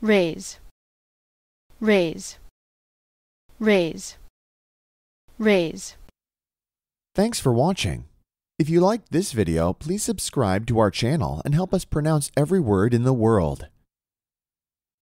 rase, rase, rase, rase. Thanks for watching. If you liked this video, please subscribe to our channel and help us pronounce every word in the world.